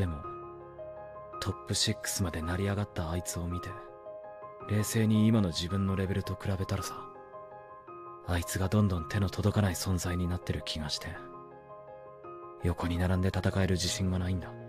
でもトップ6まで成り上がったあいつを見て冷静に今の自分のレベルと比べたらさあいつがどんどん手の届かない存在になってる気がして横に並んで戦える自信がないんだ。